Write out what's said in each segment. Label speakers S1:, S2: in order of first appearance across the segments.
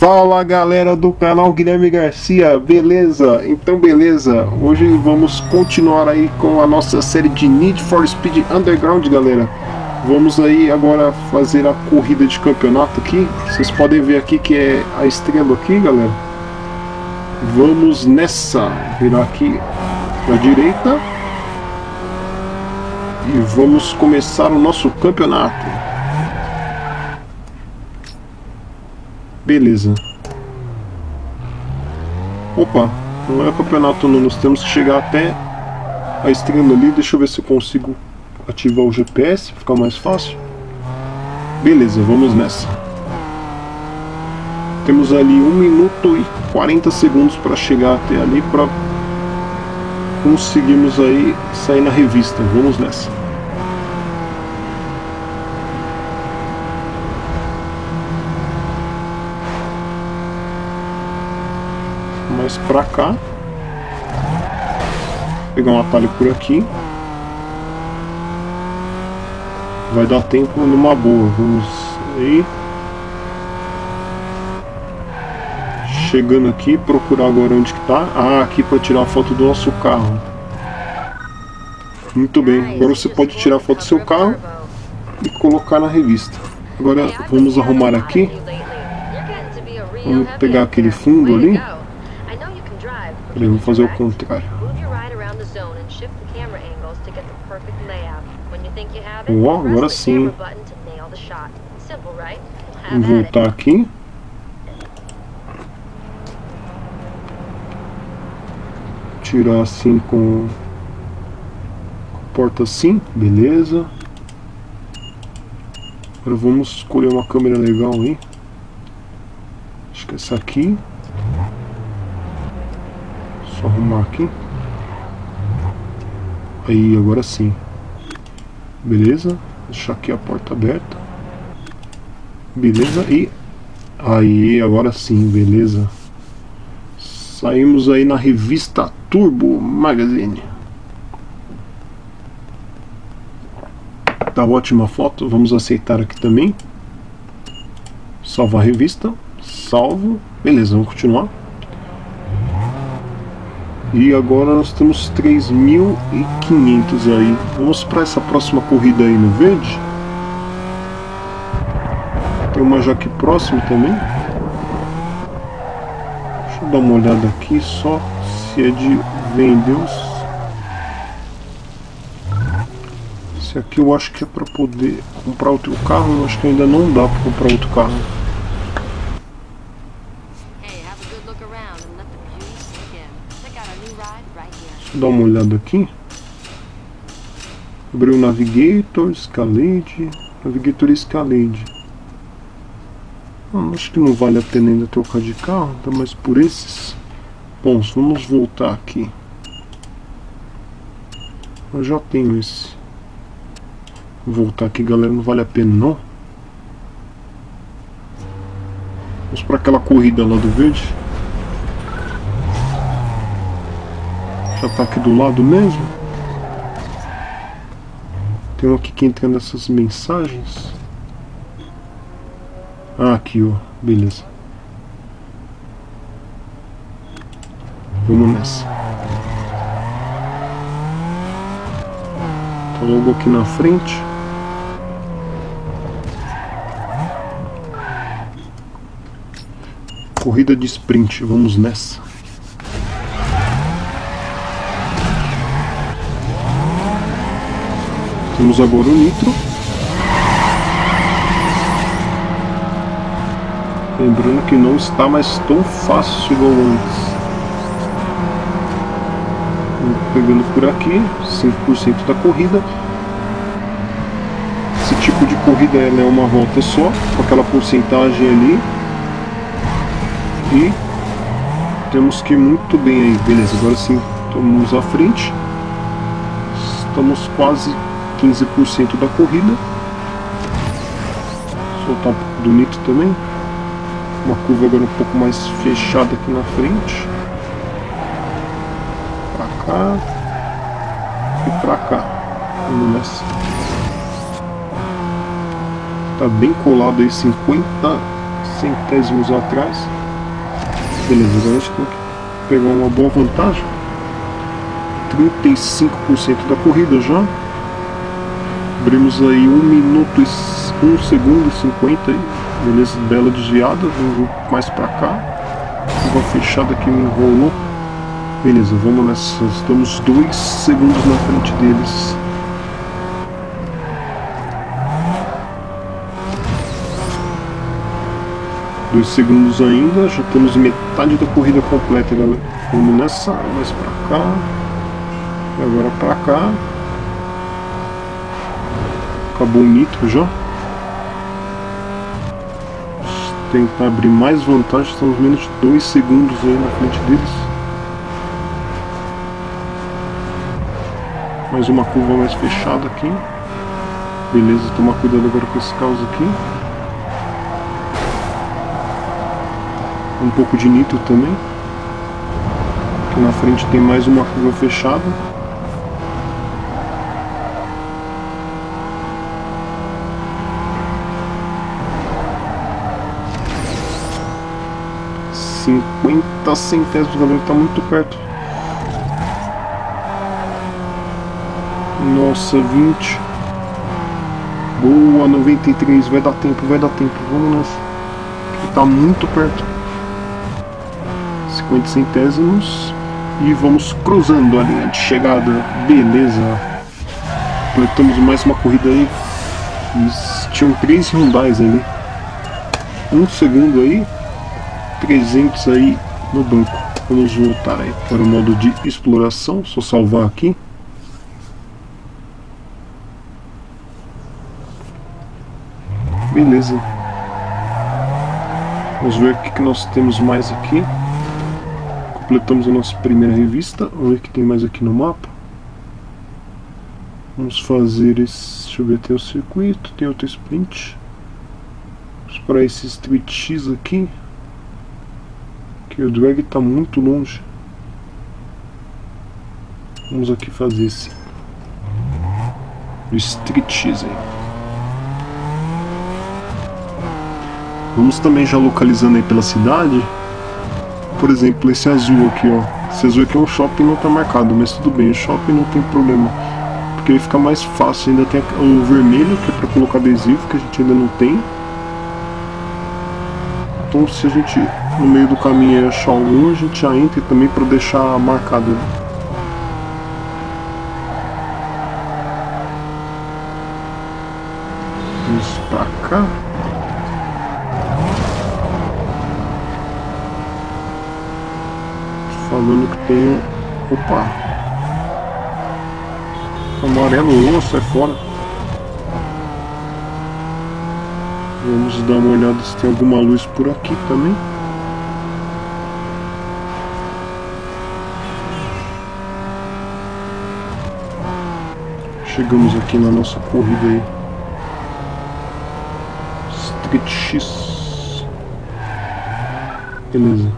S1: Fala galera do canal Guilherme Garcia, beleza? Então beleza, hoje vamos continuar aí com a nossa série de Need for Speed Underground galera. Vamos aí agora fazer a corrida de campeonato aqui. Vocês podem ver aqui que é a estrela aqui galera. Vamos nessa, virar aqui para direita. E vamos começar o nosso campeonato Beleza. Opa, não é campeonato não, nós temos que chegar até a estrela ali. Deixa eu ver se eu consigo ativar o GPS, ficar mais fácil. Beleza, vamos nessa. Temos ali 1 minuto e 40 segundos para chegar até ali para conseguirmos aí sair na revista. Vamos nessa. Mais pra cá. Pegar um atalho por aqui. Vai dar tempo numa boa. Vamos aí. Chegando aqui, procurar agora onde que tá. Ah, aqui para tirar a foto do nosso carro. Muito bem, agora você pode tirar a foto do seu carro e colocar na revista. Agora vamos arrumar aqui. Vamos pegar aquele fundo ali. Peraí, vou fazer o contrário. Ó, agora sim. Vou voltar aqui. Tirar assim com a porta assim, beleza. Agora vamos escolher uma câmera legal aí. Acho que essa aqui. Só arrumar aqui. Aí, agora sim. Beleza. Deixar aqui a porta aberta. Beleza. E... Aí, agora sim, beleza. Saímos aí na revista Turbo Magazine. Tá ótima foto. Vamos aceitar aqui também. Salvar a revista. Salvo. Beleza, vamos continuar. E agora nós temos 3.500 aí. Vamos para essa próxima corrida aí no verde. Tem uma já aqui próximo também. Deixa eu dar uma olhada aqui só se é de Vendeus. Esse aqui eu acho que é para poder comprar outro carro. Eu acho que ainda não dá para comprar outro carro. Deixa eu dar uma olhada aqui. Abriu o Navigator, Scalade, Navigator Scalade. Ah, acho que não vale a pena ainda trocar de carro, tá mais por esses. Bom, vamos voltar aqui. Eu já tenho esse. Vou voltar aqui, galera, não vale a pena não. Vamos para aquela corrida lá do verde. Já tá aqui do lado mesmo. Tem um aqui que entra nessas mensagens. Ah, aqui, ó. Beleza. Vamos nessa. Tá logo aqui na frente. Corrida de sprint, vamos nessa. Temos agora o nitro. Lembrando que não está mais tão fácil igual antes. Pegando por aqui, 5% da corrida. Esse tipo de corrida é uma volta só, com aquela porcentagem ali. E temos que ir muito bem aí, beleza, agora sim estamos à frente. Estamos quase 15% da corrida. Soltar um pouco do nitro também. Uma curva agora um pouco mais fechada aqui na frente. Pra cá. E pra cá. Vamos nessa. Tá bem colado aí, 50, centésimos atrás. Beleza, agora a gente tem que pegar uma boa vantagem. 35% da corrida já. Abrimos aí 1 minuto e 1 segundo e 50 aí. Beleza, bela desviada. Vamos mais pra cá. Uma fechada que me enrolou. Beleza, vamos nessa. Estamos 2 segundos na frente deles. Dois segundos ainda, já temos metade da corrida completa, galera. Vamos nessa, mais pra cá. E agora pra cá. Acabou o nitro já. Tentar abrir mais vantagem, estamos menos de 2 segundos aí na frente deles. Mais uma curva mais fechada aqui. Beleza, tomar cuidado agora com esse caos aqui. Um pouco de nitro também. Aqui na frente tem mais uma curva fechada. Cinquenta centésimos, galera, tá muito perto. Nossa, 20. Boa, 93. Vai dar tempo, vai dar tempo. Vamos nessa. Tá muito perto. 50 centésimos. E vamos cruzando a linha de chegada. Beleza. Completamos mais uma corrida aí. Tinham três Hyundais ali. Um segundo aí. 300 aí no banco. Vamos voltar aí para o modo de exploração. Só salvar aqui. Beleza. Vamos ver o que, nós temos mais aqui. Completamos a nossa primeira revista. Vamos ver o que tem mais aqui no mapa. Vamos fazer esse. Deixa eu ver, tem o circuito, tem outro sprint. Vamos para esse Street X aqui. Que o drag está muito longe. Vamos aqui fazer esse. Aí. Vamos também já localizando aí pela cidade. Por exemplo, esse azul aqui, ó. Esse azul aqui é um shopping não tá marcado, mas tudo bem, o shopping não tem problema. Porque aí fica mais fácil. Ainda tem o vermelho, que é pra colocar adesivo, que a gente ainda não tem. Então se a gente no meio do caminho achar algum, a gente já entra também para deixar marcado. Vamos pra cá. Falando que tem. Opa! Amarelo osso é fora. Vamos dar uma olhada se tem alguma luz por aqui também. Chegamos aqui na nossa corrida aí. Street X. Beleza.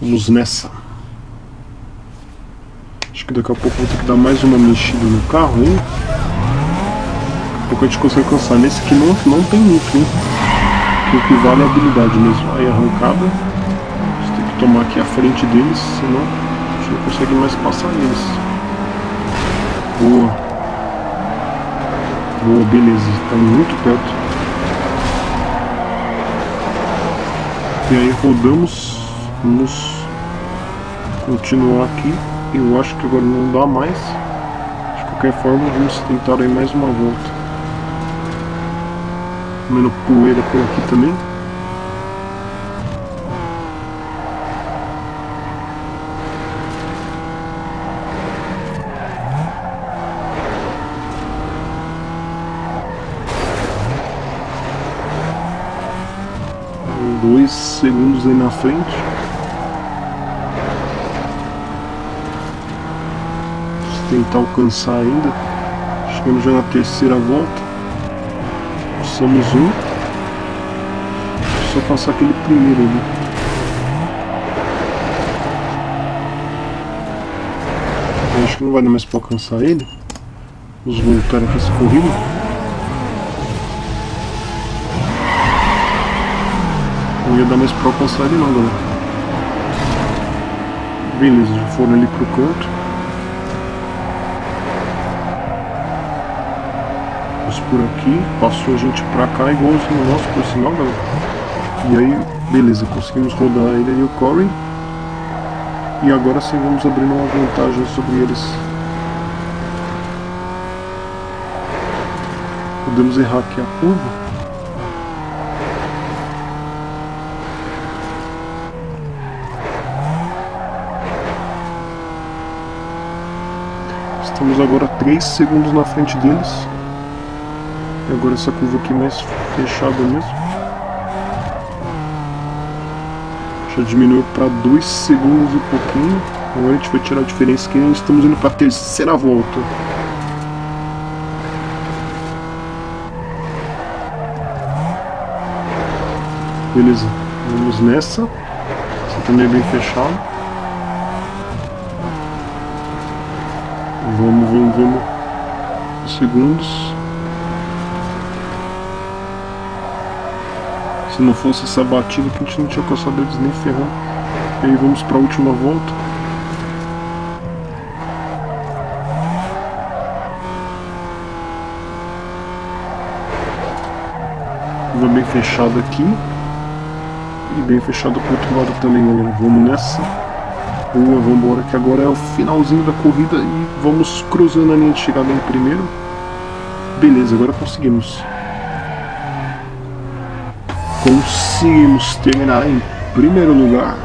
S1: Vamos nessa. Acho que daqui a pouco vou ter que dar mais uma mexida no carro aí. Daqui a pouco a gente consegue alcançar. Nesse aqui não, não tem nitro, hein? Que o que vale é a habilidade mesmo. Aí arrancada. Tem que tomar aqui a frente deles, senão a gente não consegue mais passar eles. Boa. Boa, beleza. Está muito perto. E aí rodamos. Vamos continuar aqui. Eu acho que agora não dá mais. De qualquer forma, vamos tentar aí mais uma volta. Comendo poeira por aqui também. Dois segundos aí na frente. Vamos tentar alcançar ainda. Chegamos já na terceira volta. Somos um. Só passar aquele primeiro ali. acho que não vai dar mais para alcançar ele. Vamos voltar aqui essa corrida. Ia dar mais pra alcançar ele não, galera. Beleza, já foram ali pro canto. Vamos por aqui. Passou a gente pra cá, igualzinho o nosso, por sinal, galera. E aí, beleza, conseguimos rodar ele e o Corey. E agora sim vamos abrir uma vantagem sobre eles. Podemos errar aqui a curva. Estamos agora 3 segundos na frente deles. E agora essa curva aqui mais fechada mesmo. Já diminuiu para 2 segundos e pouquinho. Agora a gente vai tirar a diferença que estamos indo para a terceira volta. Beleza, vamos nessa. Você também é bem fechado. Vamos, vamos, vamos. Segundos. Se não fosse essa batida que a gente não tinha alcançado eles nem ferrando. E aí vamos para a última volta. Curva bem fechada aqui. E bem fechada pro outro lado também, galera. Vamos nessa. Boa, vamos embora que agora é o finalzinho da corrida e vamos cruzando a linha de chegada em primeiro. Beleza, agora conseguimos. Conseguimos terminar em primeiro lugar.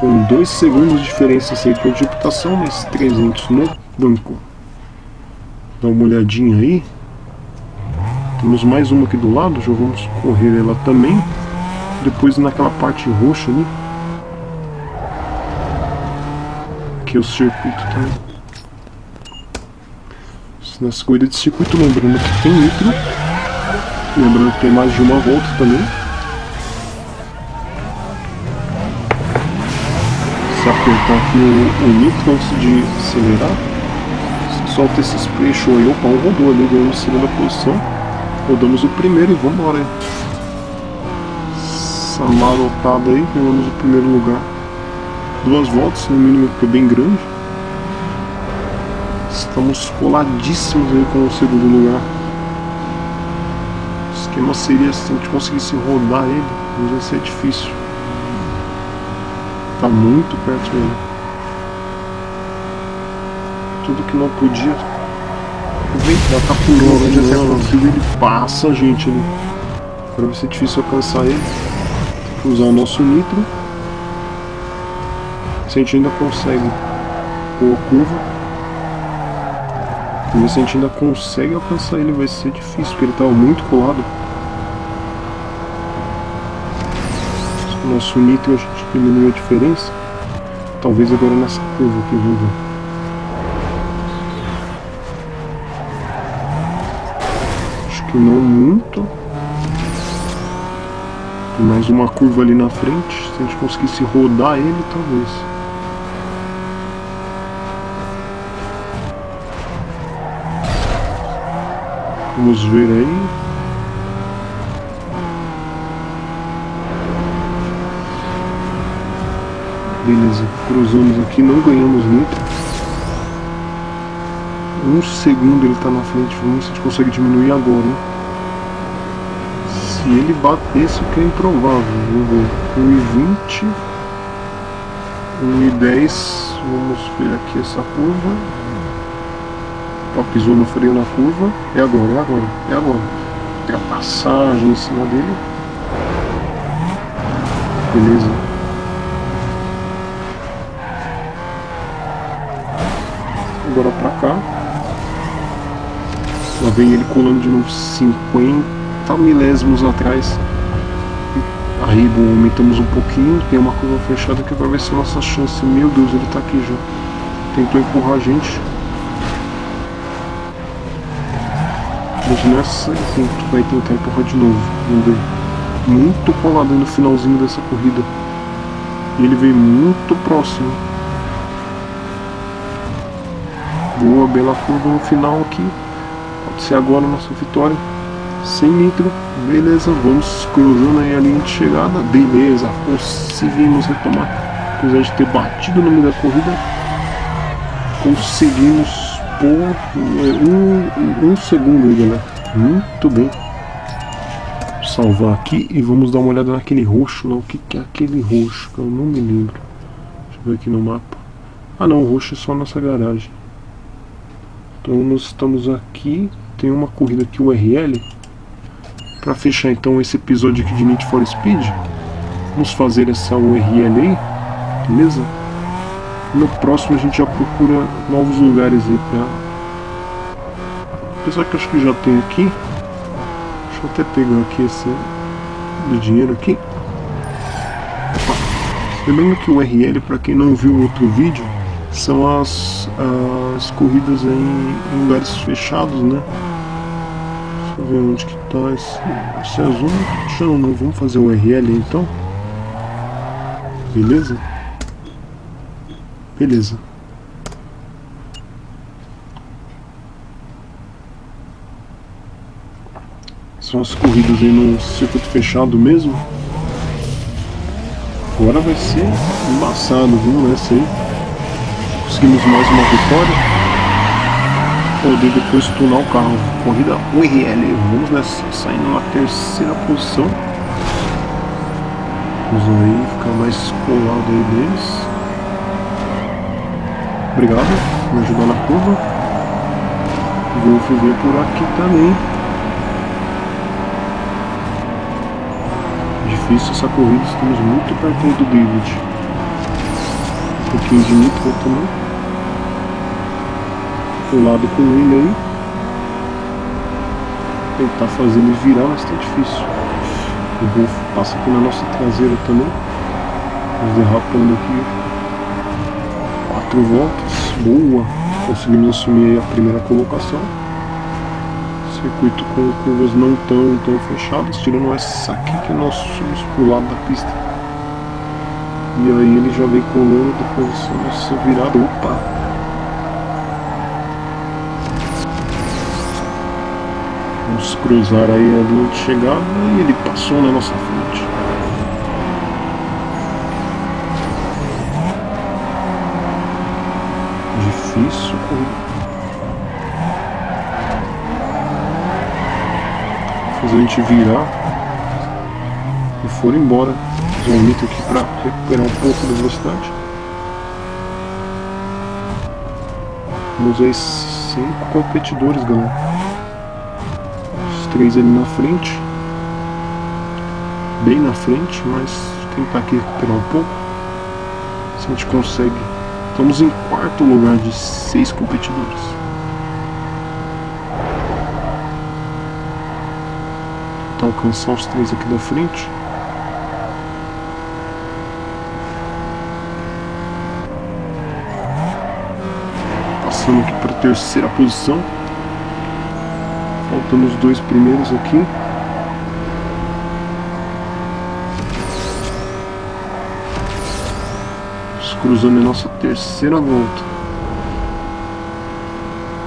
S1: Com 2 segundos de diferença sem ponto de reputação, mas 300 no banco. Dá uma olhadinha aí. Temos mais uma aqui do lado, já vamos correr ela também. Depois naquela parte roxa ali, aqui o circuito também. Nessa corrida de circuito, lembrando que tem nitro. Lembrando que tem mais de uma volta também. Se apertar aqui o, o nitro antes de acelerar, solta esse spray show aí. Opa, um rodou ali, ganhamos segunda posição. Rodamos o primeiro e vamos embora. Essa marotada aí, ganhamos o primeiro lugar duas voltas, no mínimo, que é bem grande. Estamos coladíssimos aí com o segundo lugar. O esquema seria se a gente conseguisse rodar ele, mas vai ser difícil. Tá muito perto dele. Tudo que não podia. Vem, já tá pulando, onde até consigo ele passa a gente ali. Agora vai ser difícil alcançar ele. Tem que usar o nosso nitro se a gente ainda consegue pôr curva. ver se a gente ainda consegue alcançar ele, vai ser difícil, porque ele estava muito colado. O nosso nitro a gente diminui a diferença. Talvez agora nessa curva aqui, vamos ver. Acho que não muito. Tem mais uma curva ali na frente. Se a gente conseguisse rodar ele, talvez. Vamos ver aí. Beleza, cruzamos aqui, não ganhamos muito. Um segundo ele está na frente, vamos se a gente consegue diminuir agora. Hein? Se ele batesse, o que é improvável. Vamos ver. 1,20. 1,10. Vamos ver aqui essa curva. Ó, pisou no freio na curva. É agora, é agora, é agora. Ultrapassagem em cima dele. Beleza. Agora pra cá. Lá vem ele colando de novo 50 milésimos atrás. Bom, aumentamos um pouquinho, tem uma curva fechada que vai ver se a nossa chance. Meu Deus, ele tá aqui já. Tentou empurrar a gente. Mas nessa enfim, vai tentar empurrar de novo. Ver. Muito colado no finalzinho dessa corrida. E ele veio muito próximo. Boa, bela curva no final aqui. Pode ser agora a nossa vitória. sem nitro, beleza, vamos cruzando aí a linha de chegada, beleza, conseguimos retomar, apesar de ter batido no meio da corrida, conseguimos por um, um segundo aí, galera, muito bem, salvar aqui e vamos dar uma olhada naquele roxo lá, o que, que é aquele roxo, eu não me lembro, deixa eu ver aqui no mapa, ah não, o roxo é só a nossa garagem, então nós estamos aqui, tem uma corrida aqui, o RL, para fechar então esse episódio aqui de Need for Speed, vamos fazer essa URL aí, beleza? No próximo a gente já procura novos lugares aí pra... Apesar que eu acho que já tem aqui. Deixa eu até pegar aqui esse do dinheiro aqui. Lembrando que o URL, para quem não viu o outro vídeo, são as, as corridas em, lugares fechados, né? Deixa eu ver onde que tá esse, esse azul. Deixa não, vamos fazer o URL então. Beleza? Beleza. São as corridas aí no circuito fechado mesmo. Agora vai ser embaçado, viu? Nessa aí. Conseguimos mais uma vitória poder depois tunar o carro. Corrida URL, vamos nessa, saindo na terceira posição. Vamos aí ficar mais colado aí deles. Obrigado, me ajudar na curva. Golf vem por aqui também. Difícil essa corrida, estamos muito perto do David. Um pouquinho de nitro também pro lado com ele aí. Tentar fazer ele virar, mas tá difícil. O Wolf passa aqui na nossa traseira também. Vamos derrapando aqui. Quatro voltas. Boa! Conseguimos assumir a primeira colocação. Circuito com curvas não tão, tão fechadas, tirando essa aqui que nós somos pro lado da pista. E aí ele já vem colando depois nossa virada. Opa! Vamos cruzar aí a linha de chegada e ele passou na nossa frente. Difícil Fazer a gente virar e for embora. Fazer um mito aqui para recuperar um pouco da velocidade. Vamos aí cinco competidores, galera três ali na frente. Bem na frente, mas tentar aqui recuperar um pouco. Se a gente consegue. Estamos em quarto lugar de seis competidores. Tentar alcançar os três aqui da frente. Passando aqui para a terceira posição. Faltando os dois primeiros aqui. cruzando a nossa terceira volta.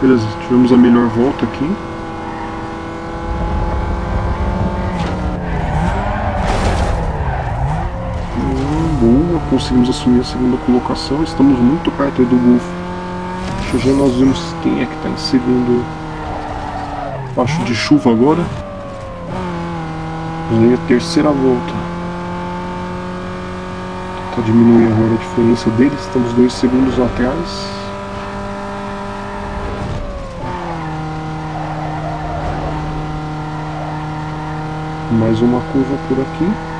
S1: Beleza, tivemos a melhor volta aqui. Hum, boa, conseguimos assumir a segunda colocação. Estamos muito perto do Golf. Já já nós vemos quem é que está em segundo Baixo de chuva agora. Usei a terceira volta. Tentar diminuir agora a diferença deles. Estamos dois segundos atrás. Mais uma curva por aqui.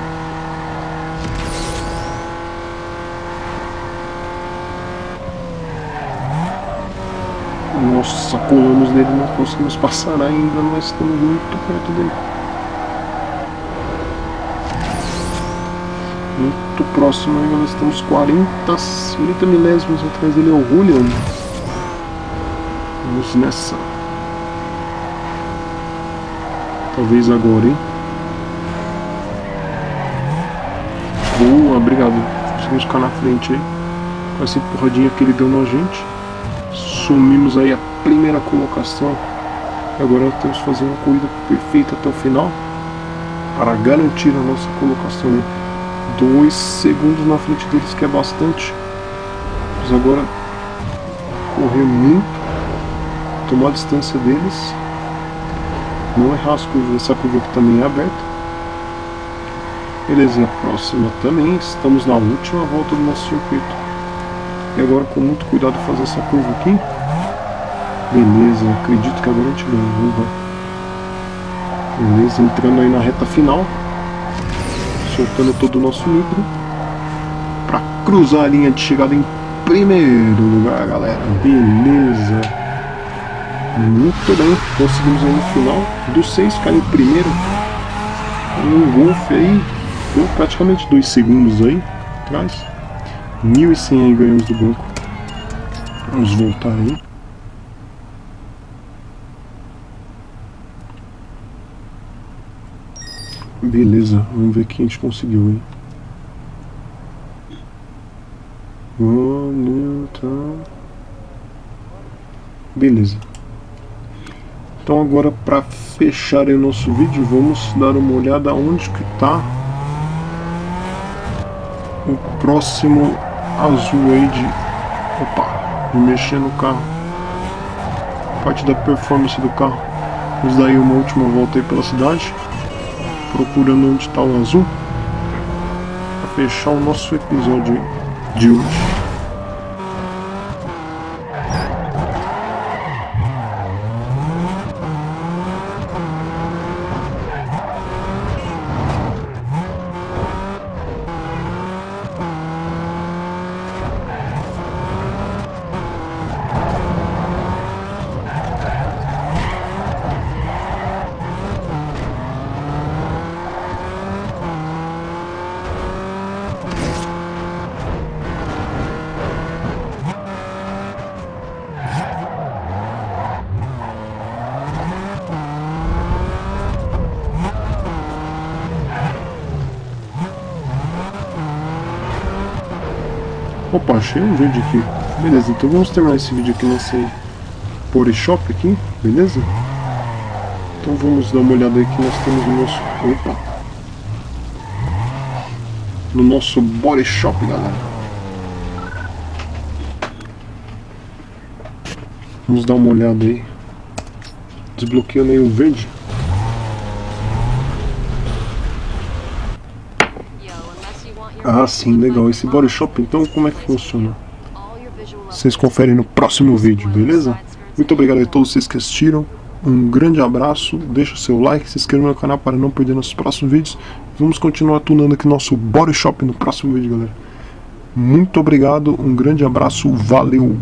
S1: Nossa, colamos nele, não conseguimos passar ainda, nós estamos muito perto dele. Muito próximo ainda, nós estamos 40, 40 milésimos atrás dele, é o Julian. Vamos nessa. Talvez agora, hein? Boa, obrigado. Conseguimos ficar na frente aí. Com essa empurradinha que ele deu na gente. Sumimos aí a primeira colocação Agora temos que fazer uma corrida perfeita até o final para garantir a nossa colocação. Dois segundos na frente deles, que é bastante. Mas agora correr muito, tomar a distância deles, não errar as curvas, essa curva aqui também é aberta. Beleza, a próxima também, estamos na última volta do nosso circuito. E agora com muito cuidado fazer essa curva aqui. Beleza, acredito que agora a gente ganha. Beleza, entrando aí na reta final. Soltando todo o nosso nitro. Para cruzar a linha de chegada em primeiro lugar, galera. Beleza. Muito bem, conseguimos aí no final. Do 6 ficar em primeiro. Um golfe aí. Deu praticamente 2 segundos aí atrás. 1.100 aí ganhamos do banco. Vamos voltar aí. Beleza, vamos ver o que a gente conseguiu, hein? Beleza. Então agora para fechar o nosso vídeo, vamos dar uma olhada onde que está o próximo azul aí de... Opa, de mexer no carro. Parte da performance do carro. Vamos dar aí uma última volta aí pela cidade procurando onde está o azul para fechar o nosso episódio de hoje. Opa, achei um vídeo aqui. Beleza, então vamos terminar esse vídeo aqui nesse Polishop aqui, beleza? Então vamos dar uma olhada aí que nós temos no nosso... Opa! No nosso Body Shop, galera. Vamos dar uma olhada aí. Desbloqueando aí o verde. Ah, sim, legal. Esse body shop, então, como é que funciona? Vocês conferem no próximo vídeo, beleza? Muito obrigado a todos vocês que assistiram. Um grande abraço, deixa o seu like, se inscreva no canal para não perder nossos próximos vídeos. Vamos continuar tunando aqui nosso body shop no próximo vídeo, galera. Muito obrigado, um grande abraço, valeu!